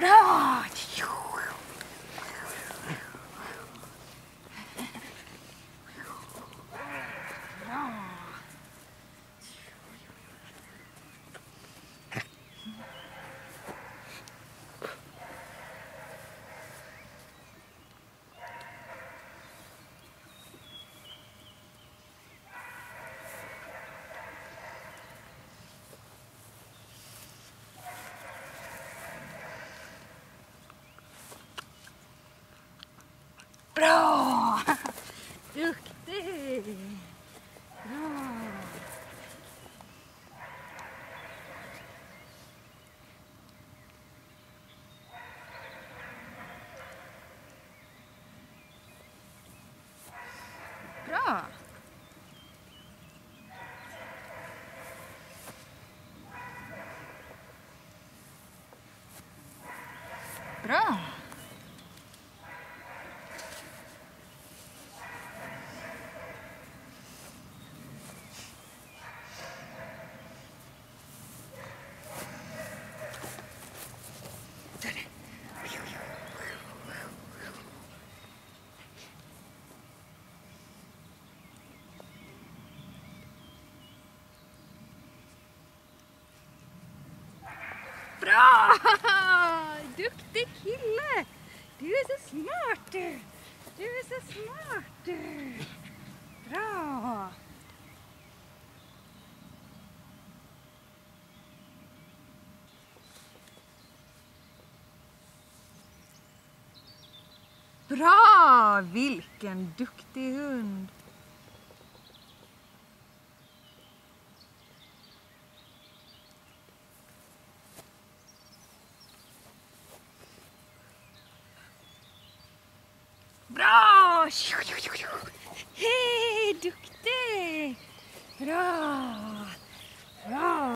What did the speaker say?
Bra! Bra! Duktig! Bra! Bra! Bra! Bra! Ah, duktig kille! Du är så smart du! Du är så smart du! Bra! Bra! Vilken duktig hund! Bra! Hej, duktig! Bra!